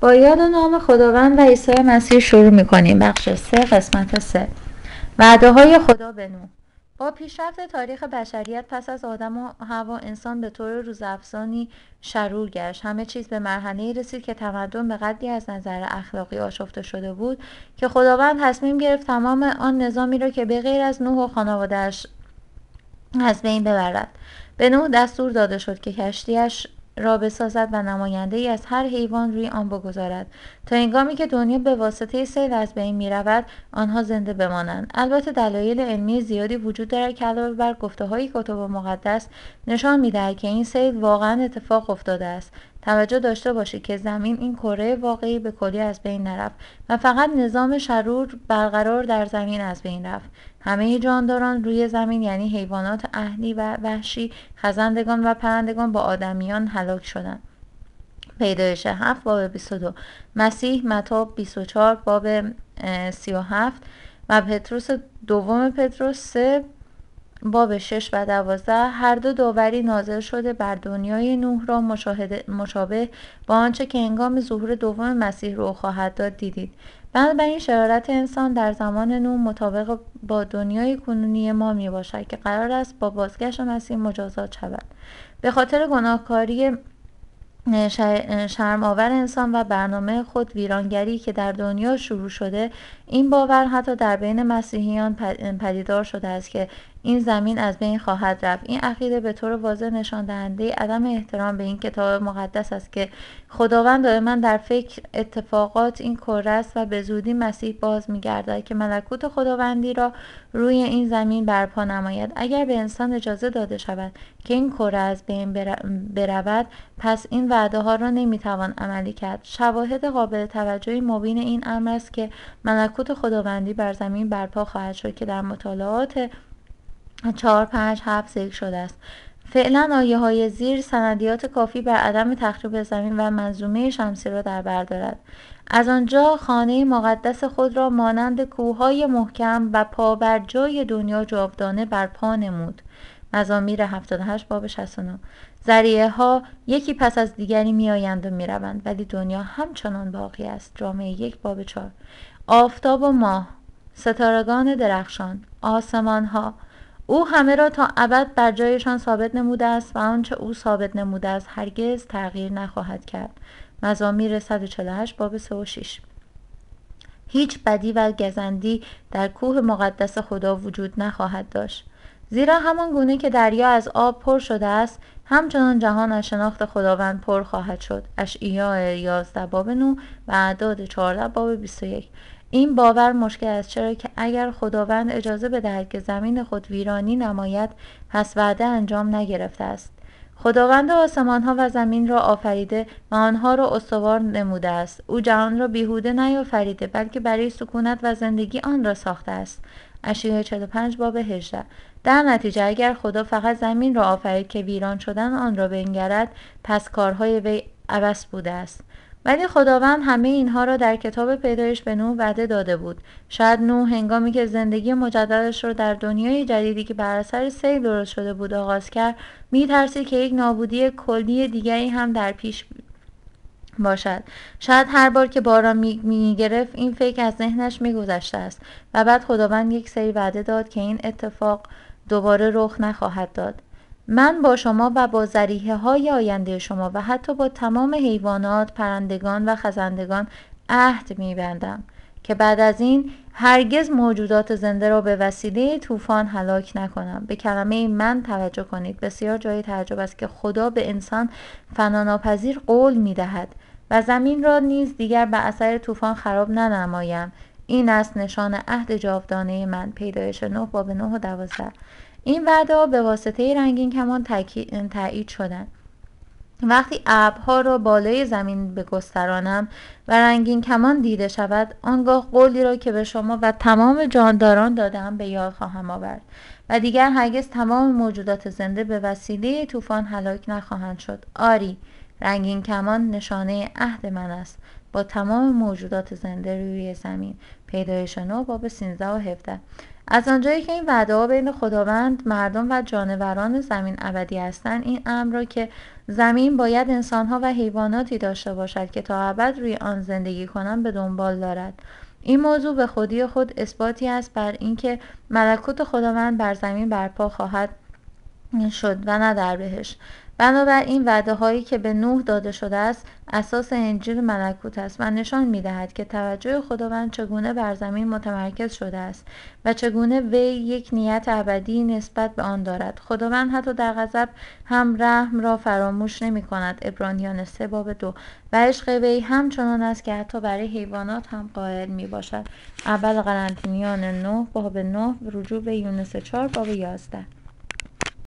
با یاد نام خداوند و عیسی مسیح شروع می‌کنیم. بخش سه قسمت سه. وعده های خدا به نوح با پیشرفت تاریخ بشریت پس از آدم و هوا انسان به طور روزافزانی شرور گشت. همه چیز به مرحله رسید که تمدن به قدری از نظر اخلاقی آشفته شده بود که خداوند تصمیم گرفت تمام آن نظامی را که به غیر از نوح و خانوادهش از بین ببرد. به نوح دستور داده شد که کشتیش را بسازد و نماینده ای از هر حیوان روی آن بگذارد. تا انگامی که دنیا به واسطه سیل از بین می رود آنها زنده بمانند. البته دلایل علمی زیادی وجود دارد که علاوه بر گفته های کتب مقدس نشان می‌دهد که این سیل واقعا اتفاق افتاده است. توجه داشته باشید که زمین این کره واقعی به کلی از بین نرفت و فقط نظام شرور برقرار در زمین از بین رفت. همه جانداران روی زمین یعنی حیوانات اهلی و وحشی خزندگان و پرندگان با آدمیان هلاک شدند. پیدایش 7 باب 22 مسیح متاب 24 باب 37 و پتروس دوم پتروس 3 باب 6 و 12 هر دو داوری نازل شده بر دنیای نوح را مشابه با آنچه که انگام ظهور دوم مسیح رو خواهد داد دیدید. بنابراین شرارت انسان در زمان نوح مطابق با دنیای کنونی ما می باشد که قرار است با بازگشت مسیح مجازات شود. به خاطر گناهکاری شرمآور انسان و برنامه خود ویرانگری که در دنیا شروع شده این باور حتی در بین مسیحیان پدیدار شده است که این زمین از بین خواهد رفت. این عقیده به طور واضح نشان دهنده عدم احترام به این کتاب مقدس است که خداوند دائما در فکر اتفاقات این کره است و به زودی مسیح باز میگردد که ملکوت خداوندی را روی این زمین برپا نماید. اگر به انسان اجازه داده شود که این کره از بین برود پس این وعده ها را نمی‌توان عملی کرد. شواهد قابل توجهی مبین این امر است که ملکوت خداوندی بر زمین برپا خواهد شد که در مطالعات چهار پنج هفت ذکر شده است. فعلا آیه های زیر سندیات کافی بر عدم تخریب زمین و منظومه شمسی را در بر دارد. از آنجا خانه مقدس خود را مانند کوههای محکم و پا بر جای دنیا جاودانه برپا نمود. مزامیر 78 باب 69 ذریعه ها یکی پس از دیگری میآیند و می‌روند ولی دنیا همچنان باقی است. جامعه یک باب 4 آفتاب و ماه ستارگان درخشان آسمان ها او همه را تا ابد بر جایشان ثابت نموده است و آنچه او ثابت نموده است هرگز تغییر نخواهد کرد. مزامیر 148 باب 3 و 6 هیچ بدی و گزندی در کوه مقدس خدا وجود نخواهد داشت. زیرا همان گونه که دریا از آب پر شده است همچنان جهان از شناخت خداوند پر خواهد شد. اشعیا 11 باب 9 و اعداد 14 باب 21 این باور مشکل است چرا که اگر خداوند اجازه بدهد که زمین خود ویرانی نماید پس وعده انجام نگرفته است. خداوند آسمان ها و زمین را آفریده و آنها را استوار نموده است. او جهان را بیهوده نیافریده بلکه برای سکونت و زندگی آن را ساخته است. اشعیا 45 باب 18 در نتیجه اگر خدا فقط زمین را آفرید که ویران شدن آن را بنگرد پس کارهای وی عبس بوده است. ولی خداوند همه اینها را در کتاب پیدایش به نوح وعده داده بود. شاید نوح هنگامی که زندگی مجددش را در دنیای جدیدی که بر اثر سیل درست شده بود آغاز کرد میترسید که یک نابودی کلی دیگری هم در پیش باشد. شاید هر بار که باران می‌گرفت می این فکر از ذهنش میگذشته است و بعد خداوند یک سری وعده داد که این اتفاق دوباره رخ نخواهد داد. من با شما و با ذریحه های آینده شما و حتی با تمام حیوانات، پرندگان و خزندگان عهد میبندم که بعد از این هرگز موجودات زنده را به وسیله طوفان هلاک نکنم. به کلمه من توجه کنید. بسیار جای تعجب است که خدا به انسان فناناپذیر قول می‌دهد و زمین را نیز دیگر به اثر طوفان خراب ننمایم. این است نشان عهد جاودانه من. پیدایش 9 باب 9 و 12 این وعده به واسطه رنگین کمان تایید شدند وقتی ابرها را بالای زمین بگسترانم و رنگین کمان دیده شود آنگاه قولی را که به شما و تمام جانداران دادم به یاد خواهم آورد و دیگر هرگز تمام موجودات زنده به وسیله طوفان هلاک نخواهند شد. آری رنگین کمان نشانه عهد من است. با تمام موجودات زنده روی زمین. پیدایش نو باب 13 و 17 از آنجایی که این وعده ها بین خداوند مردم و جانوران زمین ابدی هستند این امر را که زمین باید انسانها و حیواناتی داشته باشد که تا ابد روی آن زندگی کنند به دنبال دارد. این موضوع به خودی خود اثباتی است بر اینکه ملکوت خداوند بر زمین برپا خواهد شد و نه در بهش بنابراین وعده هایی که به نوح داده شده است اساس انجیل ملکوت است و نشان می دهد که توجه خداوند چگونه بر زمین متمرکز شده است و چگونه وی یک نیت ابدی نسبت به آن دارد. خداوند حتی در غضب هم رحم را فراموش نمی کند ابرانیان سه باب دو. و عشق وی همچنان است که حتی برای حیوانات هم قائل می باشد اول قرنطینیان نه باب نه رجوع به یونس چهار باب یازده.